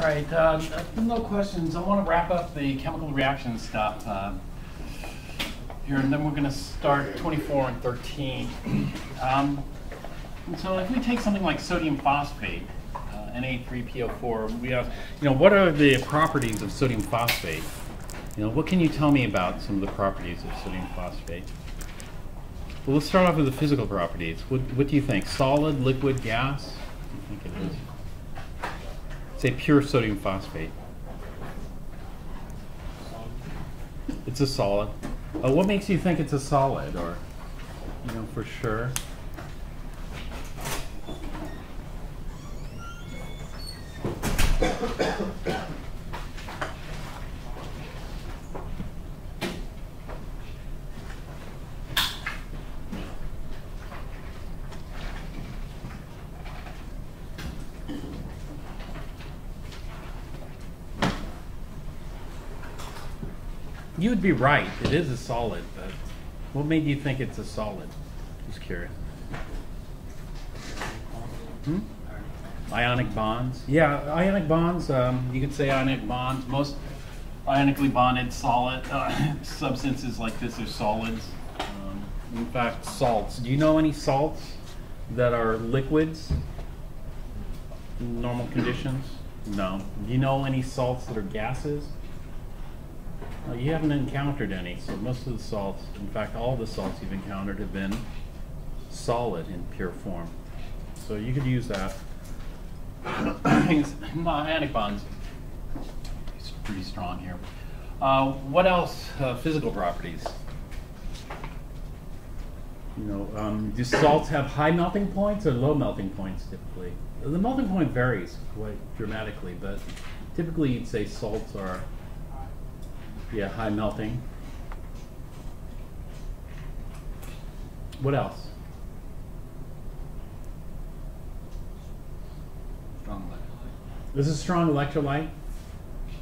All right, uh, no questions. I want to wrap up the chemical reaction stuff uh, here, and then we're going to start 24 and 13. Um, and so if we take something like sodium phosphate, uh, Na3PO4, we have, you know, what are the properties of sodium phosphate? You know, what can you tell me about some of the properties of sodium phosphate? Well, let's start off with the physical properties. What, what do you think? Solid, liquid, gas? You think it is? Say pure sodium phosphate. It's a solid. Uh, what makes you think it's a solid, or you know for sure? You would be right. It is a solid, but what made you think it's a solid? Just curious. Hmm? Ionic bonds. Yeah, ionic bonds. Um, you could say ionic bonds. Most ionically bonded solid uh, substances like this are solids. Um, in fact, salts. Do you know any salts that are liquids? Normal conditions? No. Do you know any salts that are gases? Uh, you haven't encountered any, so most of the salts, in fact, all the salts you've encountered have been solid in pure form. So you could use that. Ionic bonds, it's pretty strong here. Uh, what else? Uh, physical properties. You know, um, do salts have high melting points or low melting points typically? The melting point varies quite dramatically, but typically you'd say salts are yeah, high melting. What else? Strong electrolyte. This is strong electrolyte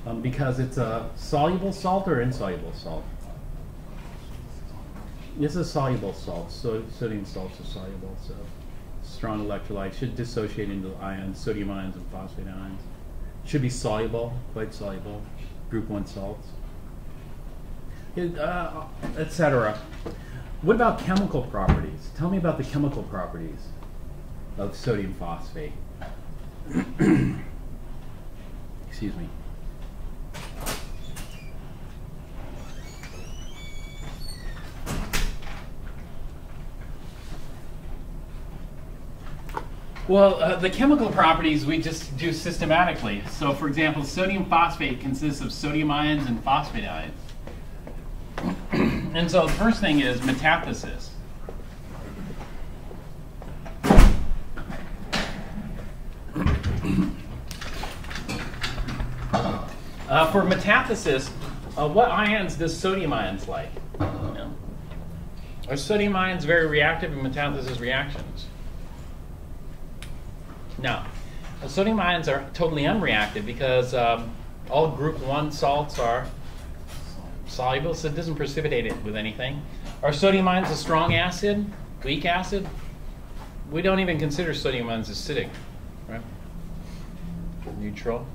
um, because it's a soluble salt or insoluble salt. This is a soluble salt. So sodium salts are soluble, so strong electrolyte should dissociate into ions, sodium ions and phosphate ions. Should be soluble, quite soluble. Group one salts. Uh, etc. What about chemical properties? Tell me about the chemical properties of sodium phosphate. Excuse me. Well, uh, the chemical properties we just do systematically. So, for example, sodium phosphate consists of sodium ions and phosphate ions. And so the first thing is metathesis. Uh, for metathesis, uh, what ions does sodium ions like? You? Are sodium ions very reactive in metathesis reactions? No. Uh, sodium ions are totally unreactive because um, all group 1 salts are soluble, so it doesn't precipitate it with anything. Are sodium ions a strong acid, weak acid? We don't even consider sodium ions acidic, right? Neutral.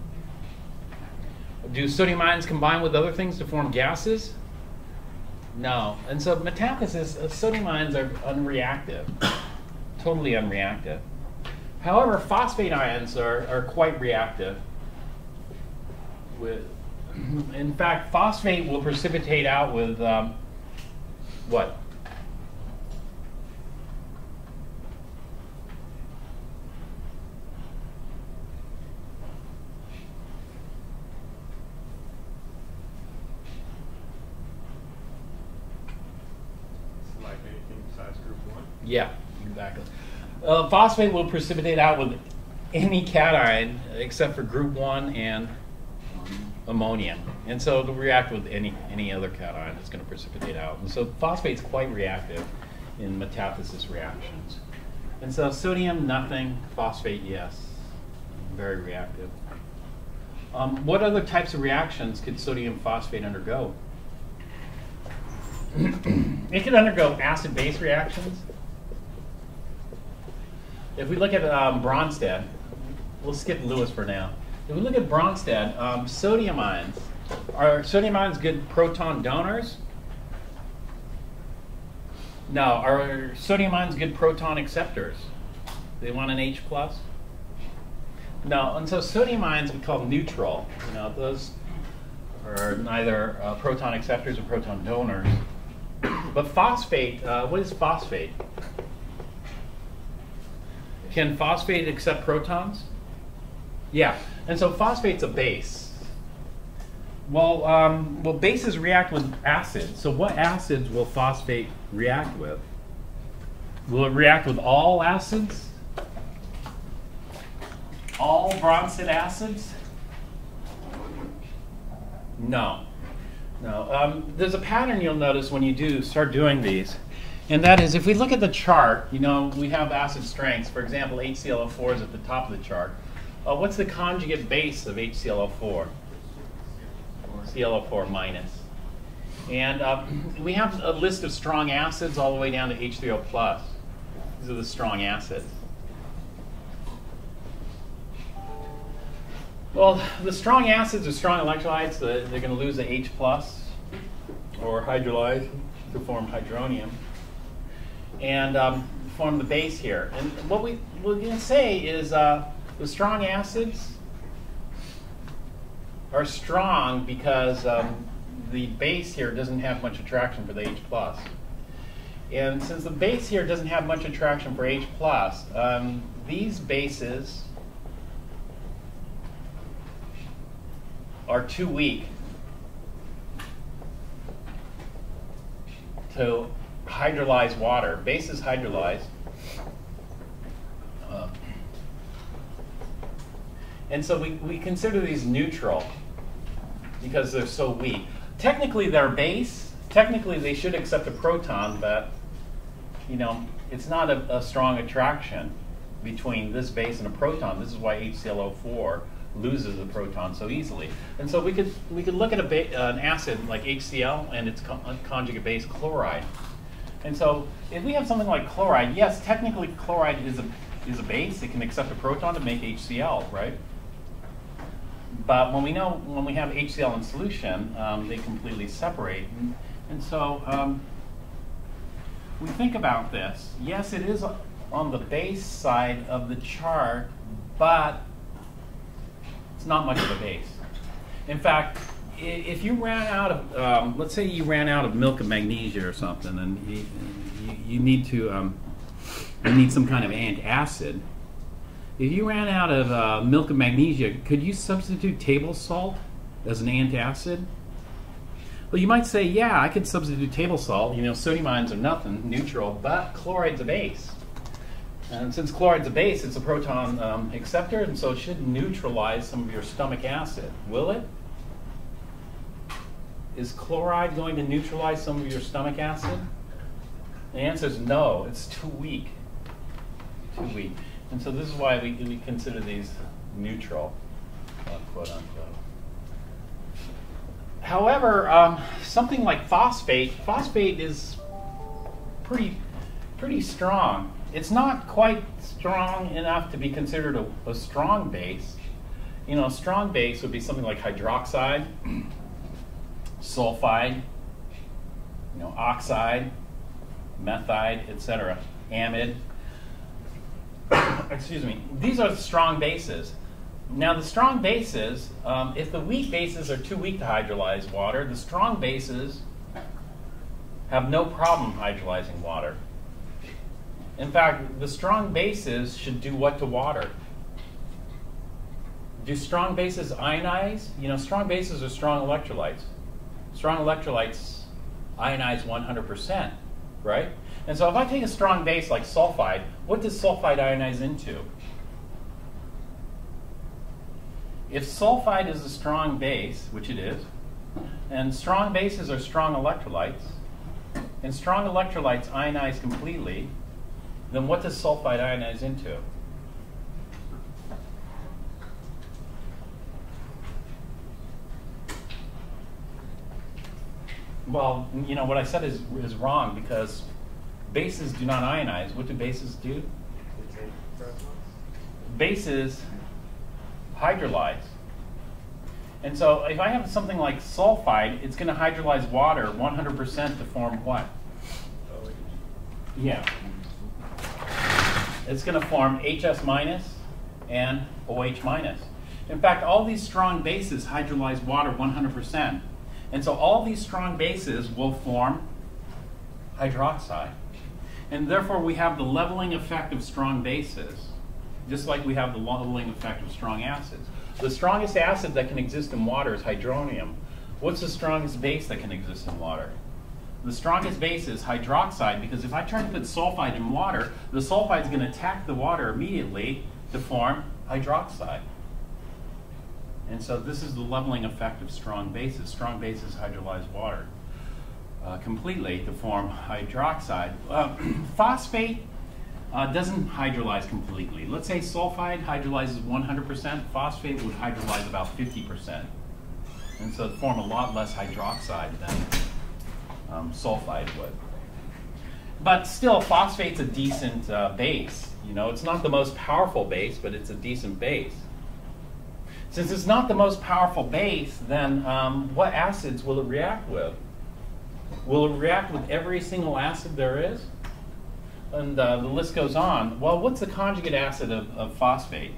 Do sodium ions combine with other things to form gases? No. And so metathesis, uh, sodium ions are unreactive, totally unreactive. However, phosphate ions are, are quite reactive. With, in fact, phosphate will precipitate out with um, what? Like anything besides group one. Yeah, exactly. Uh, phosphate will precipitate out with any cation except for group 1 and ammonium. And so it'll react with any, any other cation it's going to precipitate out. And so phosphate's quite reactive in metathesis reactions. And so sodium, nothing. Phosphate, yes. Very reactive. Um, what other types of reactions could sodium phosphate undergo? it can undergo acid-base reactions. If we look at um, Bronsted, we'll skip Lewis for now. If we look at Bronsted, um, sodium ions, are sodium ions good proton donors? No. Are sodium ions good proton acceptors? They want an H plus? No. And so sodium ions we call neutral. You know, those are neither uh, proton acceptors or proton donors. But phosphate, uh, what is phosphate? Can phosphate accept protons? Yeah, and so phosphate's a base. Well, um, well, bases react with acids. So what acids will phosphate react with? Will it react with all acids? All Bronsted acids? No. No. Um, there's a pattern you'll notice when you do start doing these. And that is, if we look at the chart, you know, we have acid strengths. For example, HClO4 is at the top of the chart. Uh, what's the conjugate base of HClO4? ClO4 minus. And uh, we have a list of strong acids all the way down to H3O plus. These are the strong acids. Well, the strong acids are strong electrolytes. They're going to lose the H plus or hydrolyze to form hydronium and um, form the base here. And what we, we're going to say is uh, the strong acids are strong because um, the base here doesn't have much attraction for the H plus. And since the base here doesn't have much attraction for H plus, um, these bases are too weak to hydrolyze water. Bases hydrolyze. And so we, we consider these neutral because they're so weak. Technically, they're base. Technically, they should accept a proton, but you know, it's not a, a strong attraction between this base and a proton. This is why HClO4 loses a proton so easily. And so we could we could look at a an acid like HCl and its con conjugate base chloride. And so if we have something like chloride, yes, technically chloride is a is a base. It can accept a proton to make HCl, right? But when we know when we have HCl in solution, um, they completely separate. And, and so um, we think about this. Yes, it is on the base side of the chart, but it's not much of a base. In fact, if you ran out of, um, let's say you ran out of milk of magnesia or something, and you, you, you need to, um, you need some kind of antacid. If you ran out of uh, milk of magnesia, could you substitute table salt as an antacid? Well, you might say, yeah, I could substitute table salt. You know, sodium ions are nothing, neutral, but chloride's a base. And since chloride's a base, it's a proton um, acceptor, and so it should neutralize some of your stomach acid. Will it? Is chloride going to neutralize some of your stomach acid? The answer is no, it's too weak. Too weak. And so this is why we, we consider these neutral, uh, quote unquote. However, um, something like phosphate, phosphate is pretty, pretty strong it's not quite strong enough to be considered a, a strong base. You know, a strong base would be something like hydroxide, sulfide, you know, oxide, methide, etc., amide. Excuse me. These are the strong bases. Now, the strong bases, um, if the weak bases are too weak to hydrolyze water, the strong bases have no problem hydrolyzing water. In fact, the strong bases should do what to water? Do strong bases ionize? You know, strong bases are strong electrolytes. Strong electrolytes ionize 100%, right? And so if I take a strong base like sulfide, what does sulfide ionize into? If sulfide is a strong base, which it is, and strong bases are strong electrolytes, and strong electrolytes ionize completely, then what does sulfide ionize into? Well, you know, what I said is, is wrong because bases do not ionize. What do bases do? Bases hydrolyze. And so if I have something like sulfide, it's going to hydrolyze water 100% to form what? Yeah. It's going to form HS minus and OH minus. In fact, all these strong bases hydrolyze water 100%. And so all these strong bases will form hydroxide. And therefore, we have the leveling effect of strong bases, just like we have the leveling effect of strong acids. The strongest acid that can exist in water is hydronium. What's the strongest base that can exist in water? The strongest base is hydroxide because if I try to put sulfide in water, the sulfide is going to attack the water immediately to form hydroxide. And so this is the leveling effect of strong bases. Strong bases hydrolyze water uh, completely to form hydroxide. Uh, phosphate uh, doesn't hydrolyze completely. Let's say sulfide hydrolyzes 100%, phosphate would hydrolyze about 50%. And so form a lot less hydroxide than um, sulfide would. But still, phosphate's a decent uh, base. You know, it's not the most powerful base, but it's a decent base. Since it's not the most powerful base, then um, what acids will it react with? Will it react with every single acid there is? And uh, the list goes on. Well, what's the conjugate acid of, of phosphate?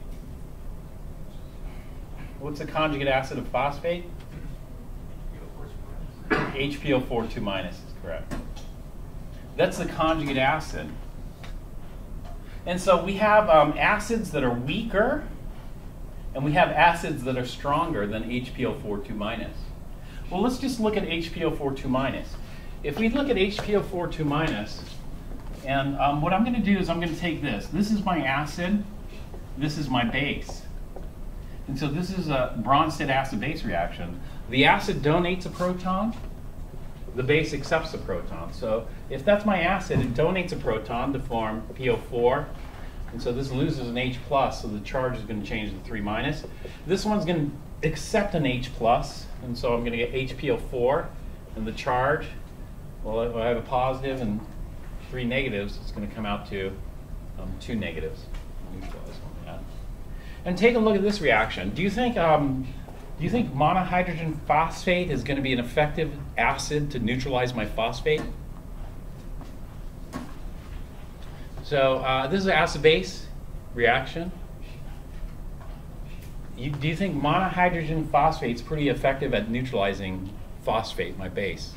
What's the conjugate acid of phosphate? HPO4 2 minus is correct. That's the conjugate acid. And so we have um, acids that are weaker, and we have acids that are stronger than HPO4 2 minus. Well, let's just look at HPO4 2 minus. If we look at HPO4 2 minus, and um, what I'm going to do is I'm going to take this. This is my acid. This is my base. And so this is a Bronsted acid-base reaction. The acid donates a proton. The base accepts a proton. So if that's my acid, it donates a proton to form PO4. And so this loses an H plus, so the charge is going to change to 3 minus. This one's going to accept an H plus, and so I'm going to get HPO4. And the charge, well, I have a positive and three negatives, it's going to come out to um, two negatives. And take a look at this reaction. Do you think um, do you think monohydrogen phosphate is going to be an effective acid to neutralize my phosphate? So uh, this is an acid-base reaction. You, do you think monohydrogen phosphate is pretty effective at neutralizing phosphate, my base?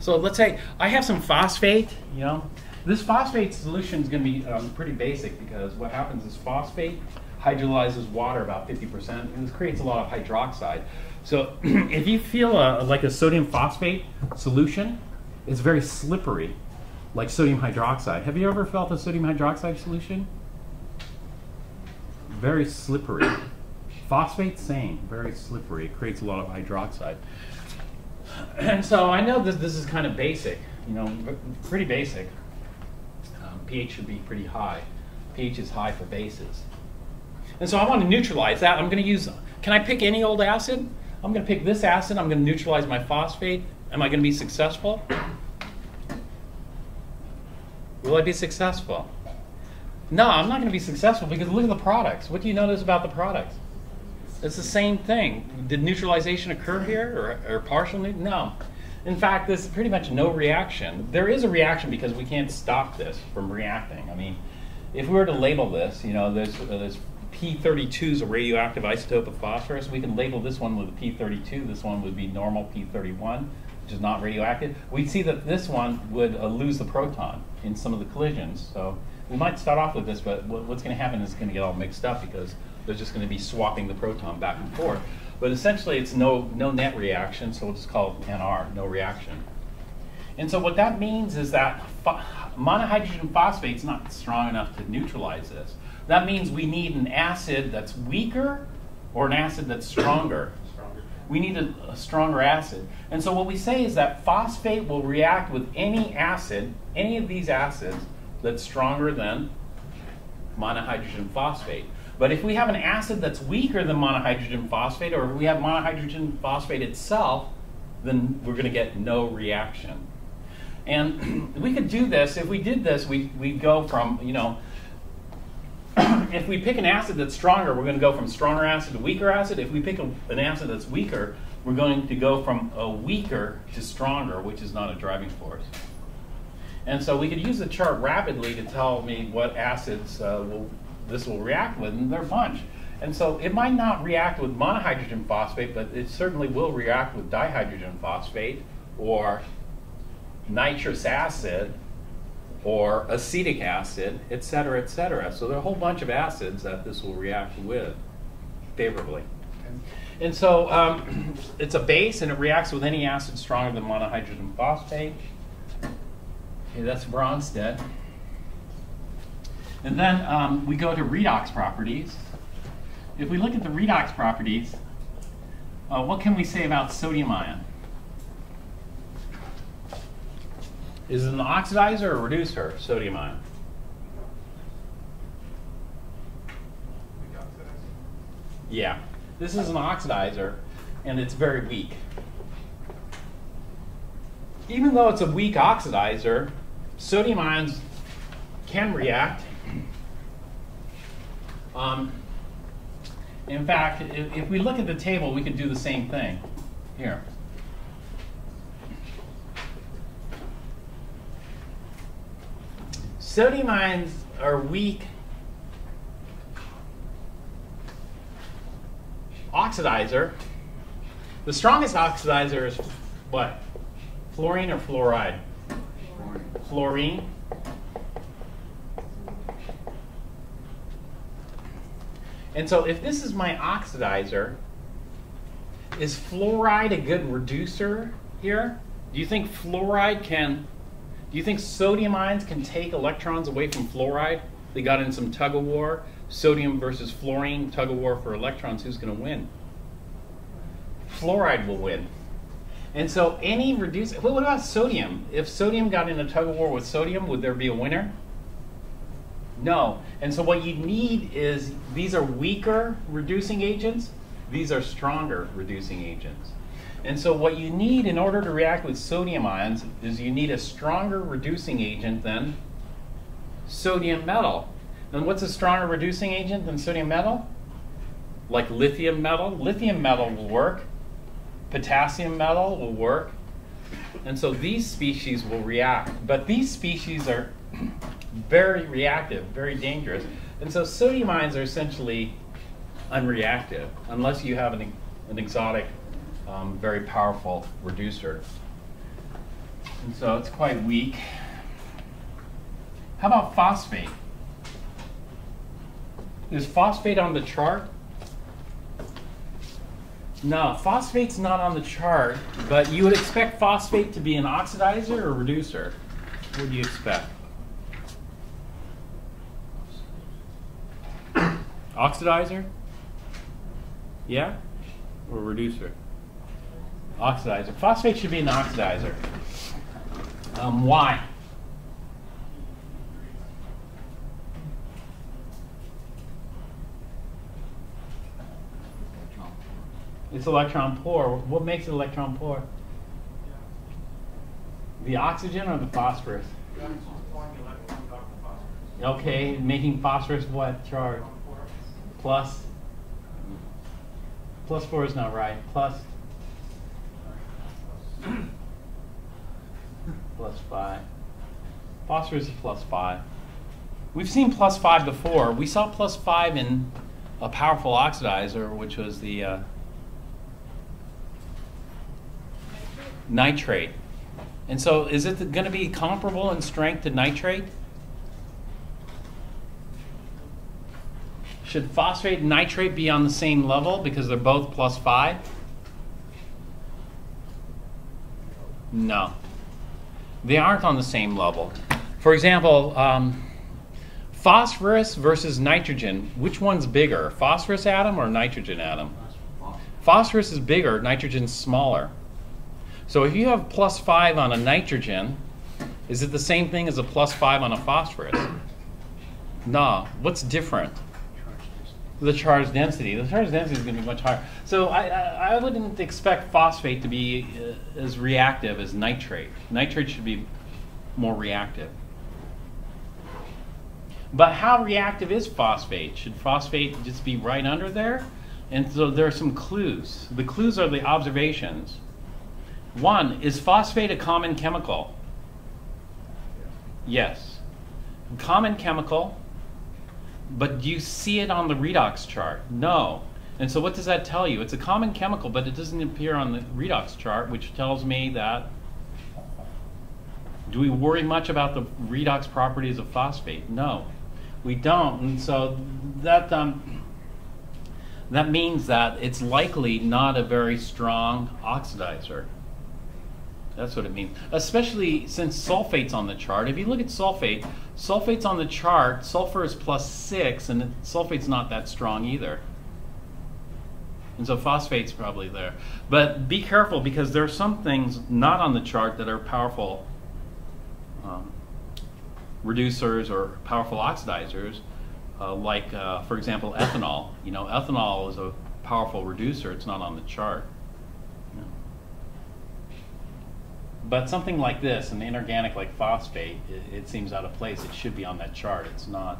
So let's say I have some phosphate, you know. This phosphate solution is going to be um, pretty basic because what happens is phosphate hydrolyzes water about 50%, and this creates a lot of hydroxide. So if you feel a, like a sodium phosphate solution, it's very slippery, like sodium hydroxide. Have you ever felt a sodium hydroxide solution? Very slippery. Phosphate, same, very slippery. It creates a lot of hydroxide. And so I know that this is kind of basic, you know, pretty basic. Um, pH should be pretty high. pH is high for bases. And so I want to neutralize that. I'm going to use, can I pick any old acid? I'm going to pick this acid. I'm going to neutralize my phosphate. Am I going to be successful? Will I be successful? No, I'm not going to be successful because look at the products. What do you notice about the products? It's the same thing. Did neutralization occur here or, or partial? No. In fact, there's pretty much no reaction. There is a reaction because we can't stop this from reacting. I mean, if we were to label this, you know, there's, uh, there's P32 is a radioactive isotope of phosphorus. We can label this one with a P32. This one would be normal P31, which is not radioactive. We'd see that this one would uh, lose the proton in some of the collisions. So we might start off with this, but what's going to happen is it's going to get all mixed up because they're just going to be swapping the proton back and forth. But essentially, it's no, no net reaction, so we'll just call it NR, no reaction. And so what that means is that monohydrogen phosphate is not strong enough to neutralize this. That means we need an acid that's weaker or an acid that's stronger. stronger. We need a, a stronger acid. And so what we say is that phosphate will react with any acid, any of these acids, that's stronger than monohydrogen phosphate. But if we have an acid that's weaker than monohydrogen phosphate, or if we have monohydrogen phosphate itself, then we're going to get no reaction. And we could do this, if we did this, we, we'd go from, you know, if we pick an acid that's stronger, we're going to go from stronger acid to weaker acid. If we pick a, an acid that's weaker, we're going to go from a weaker to stronger, which is not a driving force. And so we could use the chart rapidly to tell me what acids uh, will, this will react with, and there are a bunch. And so it might not react with monohydrogen phosphate, but it certainly will react with dihydrogen phosphate or nitrous acid or acetic acid, et cetera, et cetera. So there are a whole bunch of acids that this will react with favorably. And so um, it's a base and it reacts with any acid stronger than monohydrogen phosphate. Okay, that's Bronsted. And then um, we go to redox properties. If we look at the redox properties, uh, what can we say about sodium ion? Is it an oxidizer or reducer, sodium ion? Yeah, this is an oxidizer, and it's very weak. Even though it's a weak oxidizer, sodium ions can react. Um, in fact, if, if we look at the table, we could do the same thing. Here. Sodium ions are weak oxidizer. The strongest oxidizer is what? Fluorine or fluoride? Fluorine. And so if this is my oxidizer, is fluoride a good reducer here? Do you think fluoride can, do you think sodium ions can take electrons away from fluoride? They got in some tug of war, sodium versus fluorine, tug of war for electrons, who's going to win? Fluoride will win. And so any reduce, what about sodium? If sodium got in a tug of war with sodium, would there be a winner? No. And so what you need is these are weaker reducing agents, these are stronger reducing agents. And so what you need in order to react with sodium ions is you need a stronger reducing agent than sodium metal. And what's a stronger reducing agent than sodium metal? Like lithium metal. Lithium metal will work. Potassium metal will work. And so these species will react. But these species are very reactive, very dangerous. And so sodium ions are essentially unreactive unless you have an, an exotic, um, very powerful reducer. And so it's quite weak. How about phosphate? Is phosphate on the chart? No, phosphate's not on the chart, but you would expect phosphate to be an oxidizer or reducer. What do you expect? Oxidizer? Yeah? Or reducer? Oxidizer. Phosphate should be an oxidizer. Um, why? It's electron poor. What makes it electron poor? The oxygen or the phosphorus? Okay, making phosphorus what charge? Plus? Plus 4 is not right. Plus? plus 5. Phosphorus is plus 5. We've seen plus 5 before. We saw plus 5 in a powerful oxidizer, which was the uh, nitrate. And so is it going to be comparable in strength to nitrate? Should phosphate and nitrate be on the same level because they're both plus 5? No. They aren't on the same level. For example, um, phosphorus versus nitrogen, which one's bigger, phosphorus atom or nitrogen atom? Phosphorus is bigger, nitrogen's smaller. So if you have plus 5 on a nitrogen, is it the same thing as a plus 5 on a phosphorus? No. What's different? The charge density. The charge density is going to be much higher. So I, I, I wouldn't expect phosphate to be uh, as reactive as nitrate. Nitrate should be more reactive. But how reactive is phosphate? Should phosphate just be right under there? And so there are some clues. The clues are the observations. One, is phosphate a common chemical? Yes. Common chemical, but do you see it on the redox chart? No. And so what does that tell you? It's a common chemical, but it doesn't appear on the redox chart, which tells me that do we worry much about the redox properties of phosphate? No, we don't. And so that um, that means that it's likely not a very strong oxidizer. That's what it means. Especially since sulfate's on the chart. If you look at sulfate, sulfate's on the chart, sulfur is plus six, and sulfate's not that strong either. And so phosphate's probably there. But be careful because there are some things not on the chart that are powerful um, reducers or powerful oxidizers, uh, like, uh, for example, ethanol. You know, ethanol is a powerful reducer, it's not on the chart. But something like this, an inorganic like phosphate, it, it, seems out of place. It should be on that chart. It's not.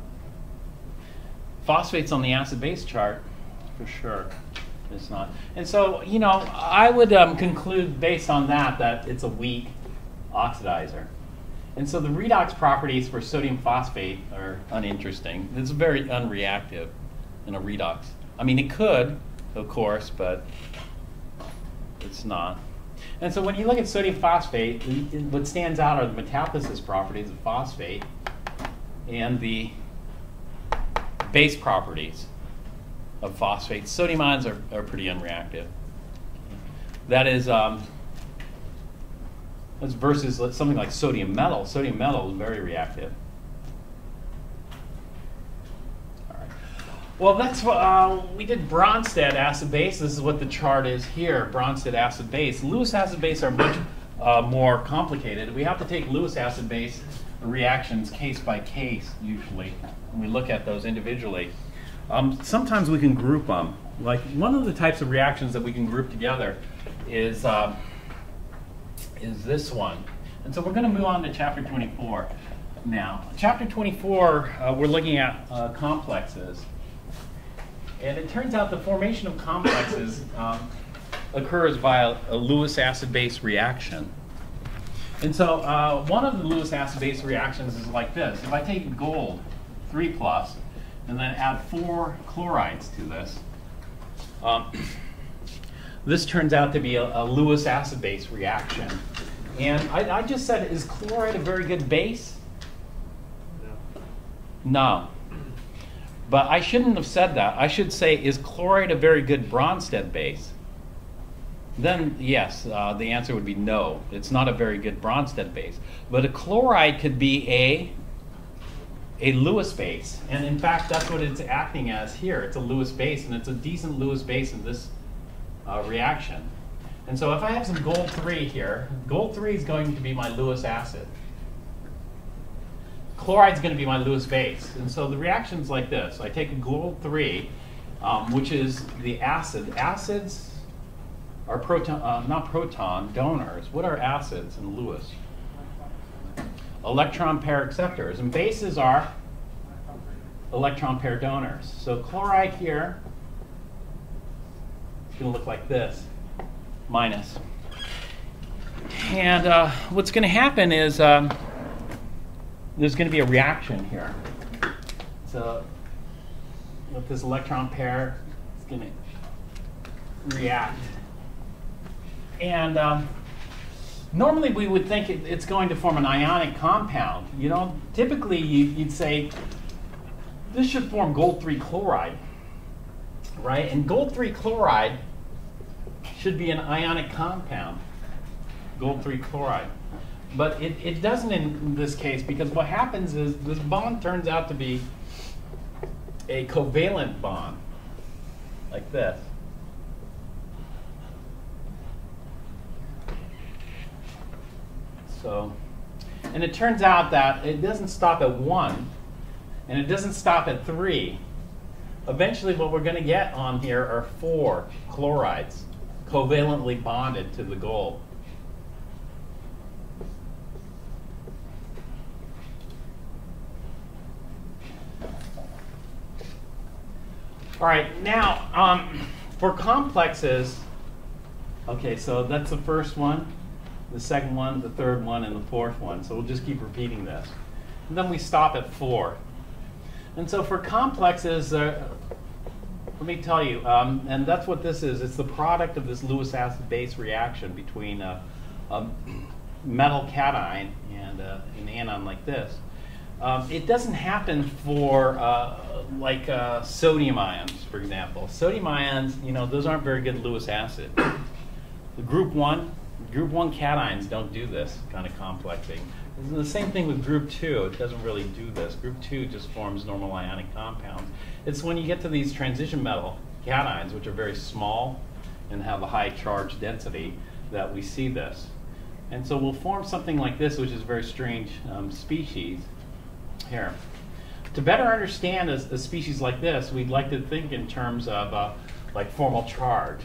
Phosphate's on the acid-base chart, for sure. It's not. And so, you know, I would um, conclude based on that that it's a weak oxidizer. And so the redox properties for sodium phosphate are uninteresting. It's very unreactive in a redox. I mean, it could, of course, but it's not. And so when you look at sodium phosphate, what stands out are the metathesis properties of phosphate and the base properties of phosphate. Sodium ions are, are pretty unreactive. That is, um, versus something like sodium metal. Sodium metal is very reactive. Well, that's what uh, we did Bronsted acid base. This is what the chart is here Bronsted acid base. Lewis acid base are much uh, more complicated. We have to take Lewis acid base reactions case by case, usually, we look at those individually. Um, sometimes we can group them. Like one of the types of reactions that we can group together is, uh, is this one. And so we're going to move on to chapter 24 now. Chapter 24, uh, we're looking at uh, complexes. And it turns out the formation of complexes um, occurs via a Lewis acid base reaction. And so uh, one of the Lewis acid base reactions is like this. If I take gold, 3 plus, and then add four chlorides to this, um, this turns out to be a, a Lewis acid base reaction. And I, I, just said, is chloride a very good base? No. No. But I shouldn't have said that. I should say, is chloride a very good Bronsted base? Then, yes, uh, the answer would be no. It's not a very good Bronsted base. But a chloride could be a, a Lewis base. And in fact, that's what it's acting as here. It's a Lewis base, and it's a decent Lewis base in this uh, reaction. And so if I have some gold 3 here, gold 3 is going to be my Lewis acid chloride is going to be my Lewis base. And so the reaction's like this. I take a gold 3, um, which is the acid. Acids are proton, uh, not proton, donors. What are acids in Lewis? Electron pair acceptors. And bases are electron pair donors. So chloride here is going to look like this, minus. And uh, what's going to happen is um, there's going to be a reaction here. So with this electron pair, it's going to react. And um, normally we would think it, it's going to form an ionic compound. You know, typically you, would say this should form gold 3 chloride, right? And gold 3 chloride should be an ionic compound, gold 3 chloride. But it, it doesn't in this case because what happens is this bond turns out to be a covalent bond, like this. So, and it turns out that it doesn't stop at one, and it doesn't stop at three. Eventually, what we're going to get on here are four chlorides covalently bonded to the gold. All right, now um, for complexes, okay, so that's the first one, the second one, the third one, and the fourth one. So we'll just keep repeating this. And then we stop at four. And so for complexes, uh, let me tell you, um, and that's what this is. It's the product of this Lewis acid base reaction between a, a metal cation and uh, an anion like this. Um, it doesn't happen for uh, like uh, sodium ions, for example. Sodium ions, you know, those aren't very good Lewis acid. The group one, group one cations don't do this kind of complexing. The same thing with group two. It doesn't really do this. Group two just forms normal ionic compounds. It's when you get to these transition metal cations, which are very small and have a high charge density, that we see this. And so we'll form something like this, which is a very strange um, species here. To better understand a, a, species like this, we'd like to think in terms of uh, like formal charge.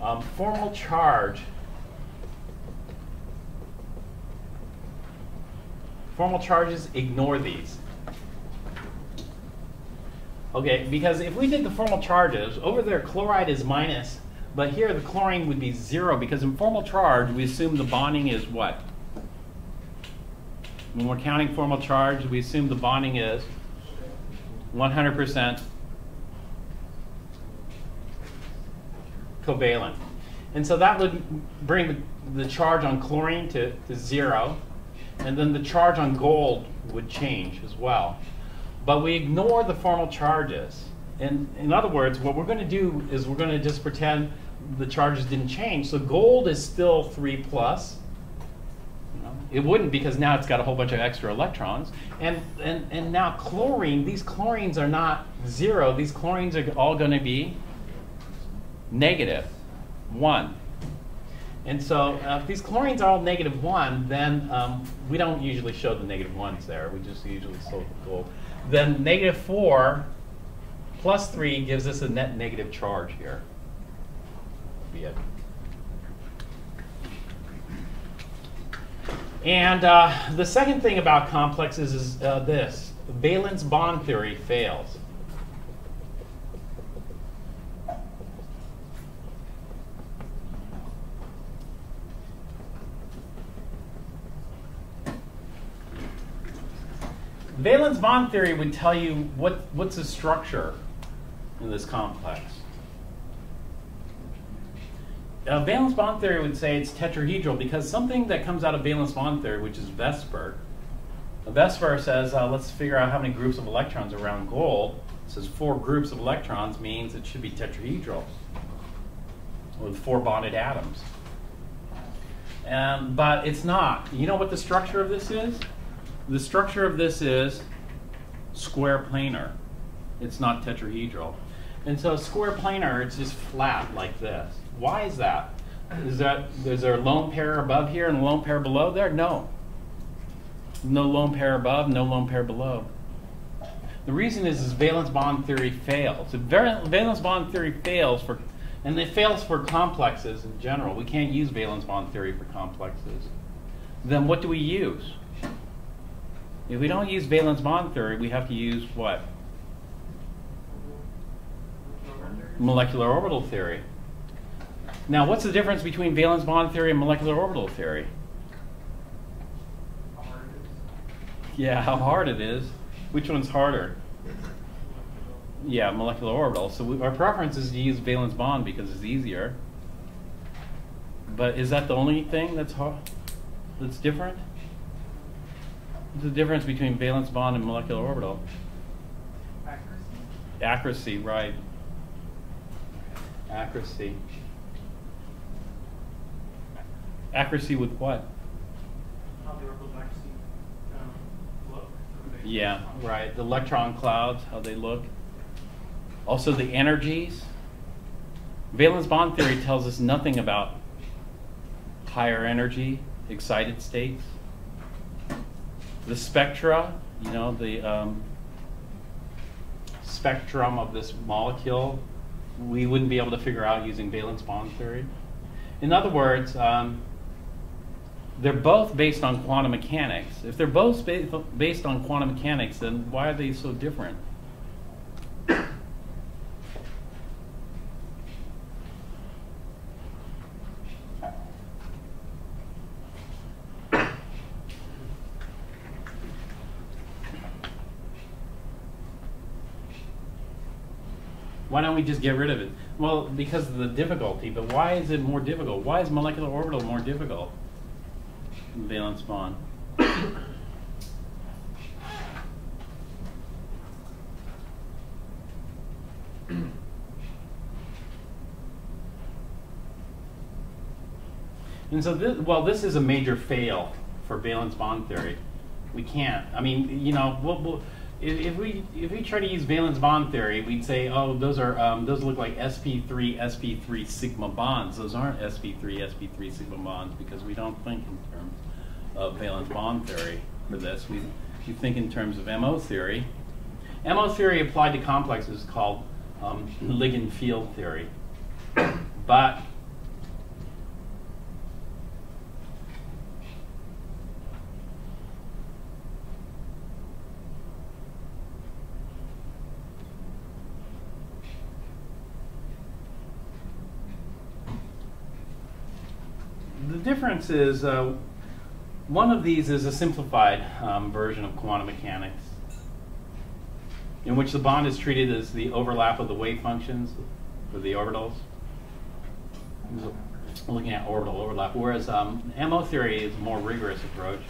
Um, formal charge, formal charges, ignore these. Okay, because if we did the formal charges, over there chloride is minus, but here the chlorine would be zero because in formal charge we assume the bonding is what? When we're counting formal charge, we assume the bonding is 100% covalent. And so that would bring the, the charge on chlorine to, to zero, and then the charge on gold would change as well. But we ignore the formal charges. And in other words, what we're going to do is we're going to just pretend the charges didn't change. So gold is still 3 plus, it wouldn't because now it's got a whole bunch of extra electrons. And, and, and now chlorine, these chlorines are not zero. These chlorines are all going to be negative, one. And so uh, if these chlorines are all negative one, then um, we don't usually show the negative ones there. We just usually show the gold. Then negative four plus three gives us a net negative charge here. It. And uh, the second thing about complexes is uh, this valence bond theory fails. Valence bond theory would tell you what, what's the structure in this complex uh, valence bond theory would say it's tetrahedral because something that comes out of valence bond theory, which is VSEPR, VSEPR says uh, let's figure out how many groups of electrons around gold. It says four groups of electrons means it should be tetrahedral with four bonded atoms. Um, but it's not. You know what the structure of this is? The structure of this is square planar. It's not tetrahedral. And so square planar, it's just flat like this. Why is that? Is that is there a lone pair above here and a lone pair below there? No. No lone pair above, no lone pair below. The reason is, is valence bond theory fails. Valence bond theory fails for, and it fails for complexes in general. We can't use valence bond theory for complexes. Then what do we use? If we don't use valence bond theory, we have to use what? Molecular orbital theory. Now, what's the difference between valence bond theory and molecular orbital theory? Yeah, how hard it is. Which one's harder? Yeah, molecular orbital. So we, our preference is to use valence bond because it's easier. But is that the only thing that's that's different? What's the difference between valence bond and molecular orbital? Accuracy. Accuracy, right. Accuracy. Accuracy with what? How the actually um, look. Yeah, right. The electron clouds, how they look. Also, the energies. Valence bond theory tells us nothing about higher energy, excited states. The spectra, you know, the um, spectrum of this molecule, we wouldn't be able to figure out using valence bond theory. In other words, um, they're both based on quantum mechanics. If they're both based on quantum mechanics, then why are they so different? why don't we just get rid of it? Well, because of the difficulty, but why is it more difficult? Why is molecular orbital more difficult? Valence bond. And so, this, well, this is a major fail for valence bond theory. We can't. I mean, you know, we'll, we'll, if, we if we try to use valence bond theory, we'd say, oh, those are um, those look like sp3 sp3 sigma bonds. Those aren't sp3 sp3 sigma bonds because we don't think in terms of valence bond theory for this. We we think in terms of MO theory. MO theory applied to complexes is called um, ligand field theory, but the difference is uh, one of these is a simplified um, version of quantum mechanics, in which the bond is treated as the overlap of the wave functions for the orbitals. Looking at orbital overlap, whereas um, MO theory is a more rigorous approach,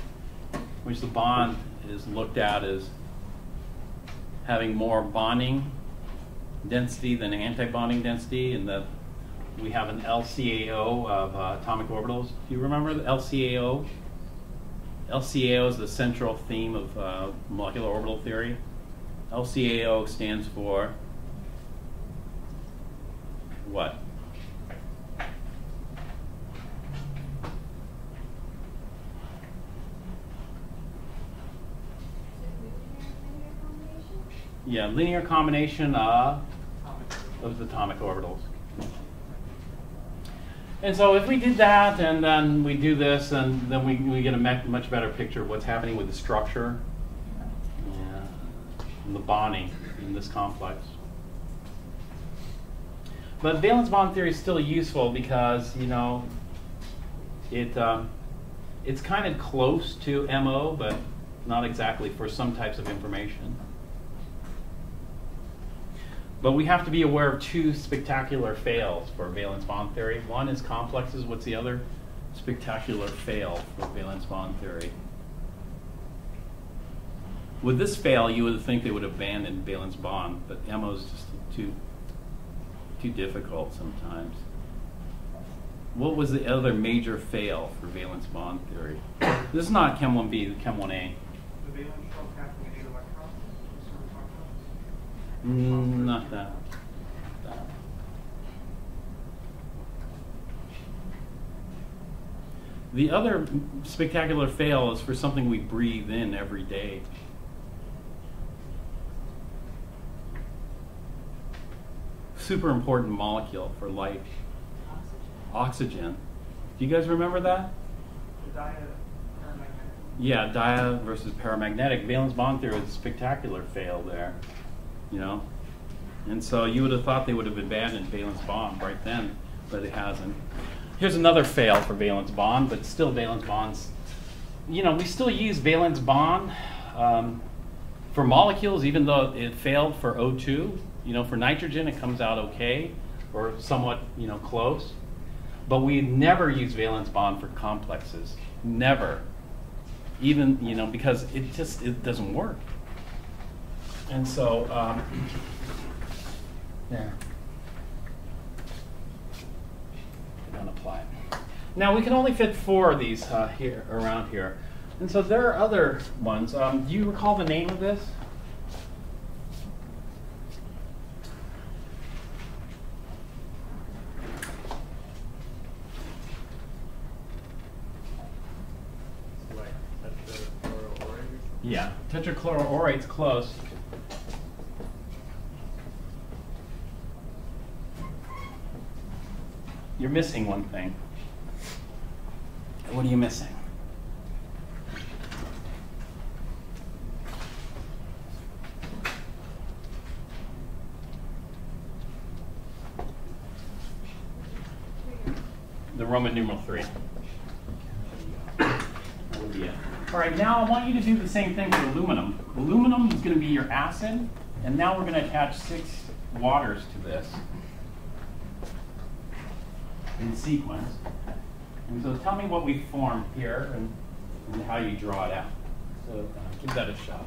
which the bond is looked at as having more bonding density than anti-bonding density, and the we have an LCAO of uh, atomic orbitals. Do you remember the LCAO? LCAO is the central theme of uh, molecular orbital theory. LCAO stands for what? Yeah, linear combination of, of the atomic orbitals. And so if we did that and then we do this, and then we, we get a much better picture of what's happening with the structure yeah, and the bonding in this complex. But valence bond theory is still useful because, you know, it, um, it's kind of close to MO, but not exactly for some types of information. But we have to be aware of two spectacular fails for valence bond theory. One is complexes. What's the other? Spectacular fail for valence bond theory. With this fail, you would think they would abandon valence bond, but MO is just too too difficult sometimes. What was the other major fail for valence bond theory? This is not Chem 1b, Chem 1a. The valence shell packing eight electrons, is what we're talking about. Mm, not that. that. The other spectacular fail is for something we breathe in every day. Super important molecule for life. Oxygen. Do you guys remember that? Dia. Yeah, dia versus paramagnetic. Valence bond theory was a spectacular fail there, you know. And so you would have thought they would have abandoned valence bond right then, but it hasn't. Here's another fail for valence bond, but still valence bonds. You know, we still use valence bond um, for molecules, even though it failed for O2. You know, for nitrogen it comes out okay, or somewhat, you know, close. But we never use valence bond for complexes. Never even you know because it just it doesn't work and so um, there. Don't apply. Now we can only fit four of these uh, here around here. And so there are other ones. Um, do you recall the name of this? Yeah tetrachloroaurate's close you're missing one thing what are you missing the Roman numeral three. All right, now I want you to do the same thing with aluminum. Aluminum is going to be your acid, and now we're going to attach six waters to this in sequence. And so tell me what we formed here and, and how you draw it out. So uh, give that a shot.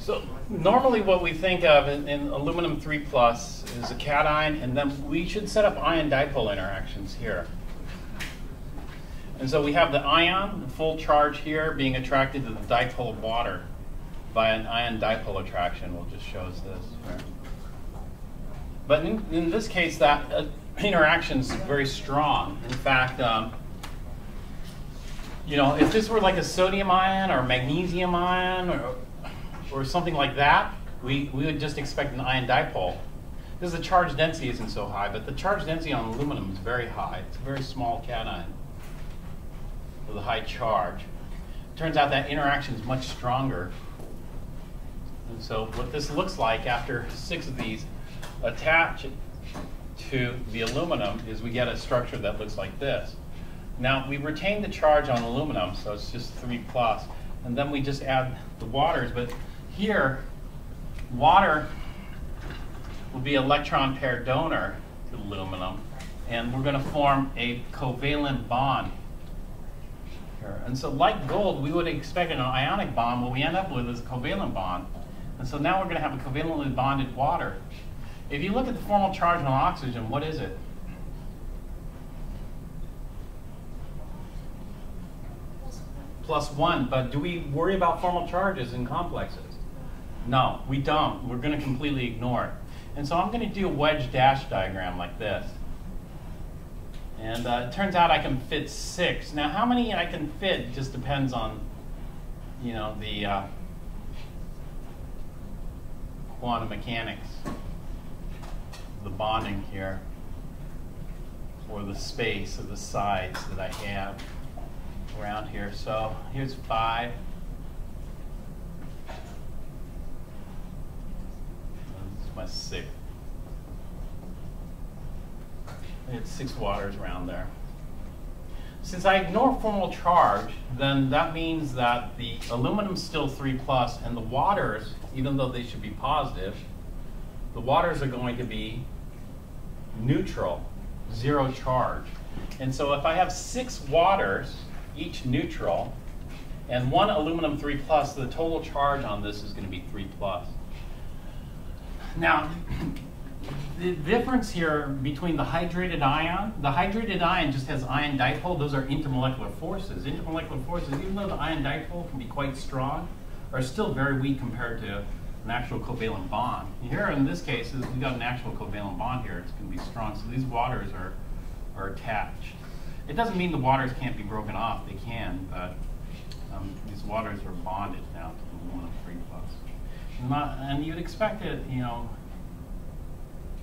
So normally what we think of in, in aluminum 3 plus is a cation, and then we should set up ion dipole interactions here. And so we have the ion, the full charge here, being attracted to the dipole of water by an ion dipole attraction, which just shows this. Right? But in, in this case, that uh, interaction is very strong. In fact, um, you know, if this were like a sodium ion or magnesium ion or, or something like that, we, we would just expect an ion dipole. Because the charge density isn't so high, but the charge density on aluminum is very high. It's a very small cation with a high charge. Turns out that interaction is much stronger. And so what this looks like after six of these attach to the aluminum is we get a structure that looks like this. Now, we retain the charge on aluminum, so it's just 3 plus, and then we just add the waters, but here, water will be electron pair donor to aluminum, and we're going to form a covalent bond here. And so like gold, we would expect an ionic bond, what we end up with is a covalent bond. And so now we're going to have a covalently bonded water. If you look at the formal charge on oxygen, what is it? plus one, but do we worry about formal charges in complexes? No, we don't. We're going to completely ignore it. And so I'm going to do a wedge dash diagram like this. And uh, it turns out I can fit six. Now, how many I can fit just depends on, you know, the uh, quantum mechanics, the bonding here, or the space of the sides that I have around here. So here's five. This is my six. It's six waters around there. Since I ignore formal charge, then that means that the aluminum's still 3 plus, and the waters, even though they should be positive, the waters are going to be neutral, zero charge. And so if I have six waters, each neutral, and one aluminum 3 plus, the total charge on this is going to be 3 plus. Now, the difference here between the hydrated ion, the hydrated ion just has ion dipole. Those are intermolecular forces. Intermolecular forces, even though the ion dipole can be quite strong, are still very weak compared to an actual covalent bond. Here, in this case, we've got an actual covalent bond here. It's going to be strong. So these waters are, are attached. It doesn't mean the waters can't be broken off. They can, but um, these waters are bonded now to the aluminum 3 plus. Not, and you'd expect it, you know,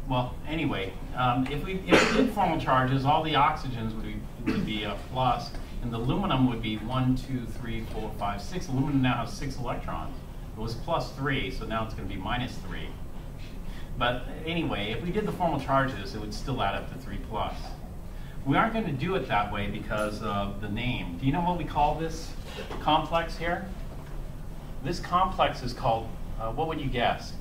well, anyway, um, if we if we did formal charges, all the oxygens would be would be a plus, and the aluminum would be one, two, three, four, five, six. Aluminum now has six electrons. It was plus three, so now it's going to be minus three. But anyway, if we did the formal charges, it would still add up to three plus. We aren't going to do it that way because of the name. Do you know what we call this complex here? This complex is called, uh, what would you guess?